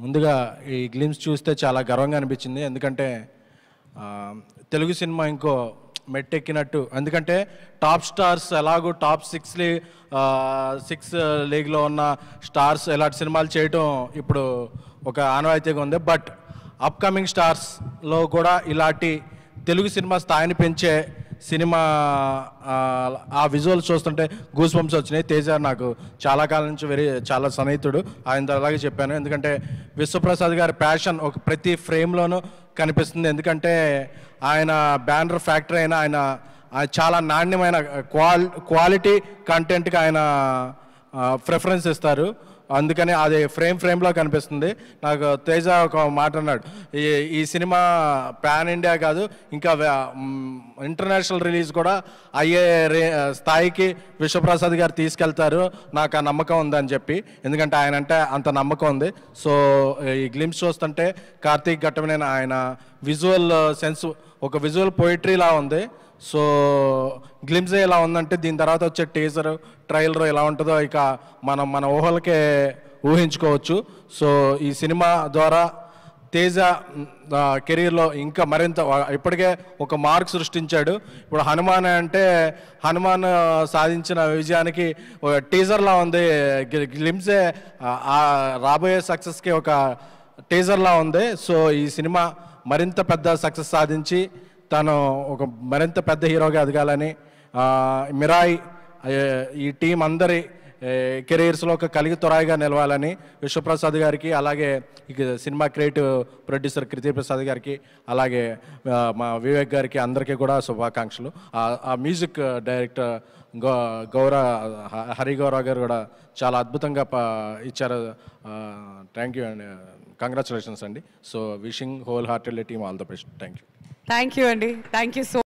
ముందుగా ఈ గ్లిమ్స్ చూస్తే చాలా గర్వంగా అనిపించింది. ఎందుకంటే తెలుగు సినిమా ఇంకో మెట్టెక్కినట్టు. ఎందుకంటే టాప్ స్టార్స్ ఎలాగో టాప్ సిక్స్ లీ సిక్స్ లీగ్లో ఉన్న స్టార్స్ ఇలాంటి సినిమాలు చేయటం ఇప్పుడు ఒక ఆనవాయితీగా ఉంది. బట్ అప్కమింగ్ స్టార్స్లో కూడా ఇలాంటి తెలుగు సినిమా స్థాయిని పెంచే సినిమా ఆ, విజువల్ విజువల్స్ చూస్తుంటే గూస్ బంప్స్ వచ్చినాయి. తేజ నాకు చాలా కాలం నుంచి వెరీ చాలా సన్నిహితుడు ఆయనతో అలాగే చెప్పాను. ఎందుకంటే విశ్వప్రసాద్ గారి ప్యాషన్ ఒక ప్రతి ఫ్రేమ్లోనూ కనిపిస్తుంది. ఎందుకంటే ఆయన బ్యానర్ ఫ్యాక్టరీ అయినా ఆయన ఆయన చాలా నాణ్యమైన క్వాల్ క్వాలిటీ కంటెంట్కి ఆయన ప్రిఫరెన్స్ ఇస్తారు. అందుకని అది ఫ్రేమ్ ఫ్రేమ్లో కనిపిస్తుంది. నాకు తేజ ఒక మాట అన్నాడు. ఈ ఈ సినిమా పాన్ ఇండియా కాదు ఇంకా ఇంటర్నేషనల్ రిలీజ్ కూడా అయ్యే రే స్థాయికి విశ్వప్రసాద్ గారు తీసుకెళ్తారు. నాకు ఆ నమ్మకం ఉందని చెప్పి. ఎందుకంటే ఆయన అంటే అంత నమ్మకం ఉంది. సో ఈ గ్లిమ్స్ చూస్తుంటే కార్తీక్ ఘట్టమైన ఆయన విజువల్ సెన్స్ ఒక విజువల్ పోయిటరీలా ఉంది. సో గ్లిమ్స్ ఎలా ఉందంటే దీని తర్వాత వచ్చే టీజర్ ట్రైలర్ ఎలా ఉంటుందో ఇక మనం మన ఊహలకే ఊహించుకోవచ్చు. సో ఈ సినిమా ద్వారా తేజ కెరీర్లో ఇంకా మరింత ఇప్పటికే ఒక మార్క్ సృష్టించాడు. ఇప్పుడు హనుమాన్ అంటే హనుమాన్ సాధించిన విజయానికి టీజర్లా ఉంది. గ్లిమ్సే రాబోయే సక్సెస్కి ఒక టీజర్లా ఉంది. సో ఈ సినిమా మరింత పెద్ద సక్సెస్ సాధించి తను ఒక మరింత పెద్ద హీరోగా ఎదగాలని మిరాయ్ ఈ టీం అందరి కెరీర్స్లో ఒక కలిగి తొరాయిగా నిలవాలని విశ్వప్రసాద్ గారికి అలాగే cinema creative producer Kriti Prasad గారికి అలాగే మా వివేక్ గారికి అందరికీ కూడా శుభాకాంక్షలు. ఆ- మ్యూజిక్ డైరెక్టర్ గౌ గౌర హరి గౌరవ్ గారు కూడా చాలా అద్భుతంగా ఇచ్చారు. థ్యాంక్ యూ అండి కంగ్రాచులేషన్స్ అండి. So wishing whole heartedly team all the best. Thank you. Thank you అండి. Thank you so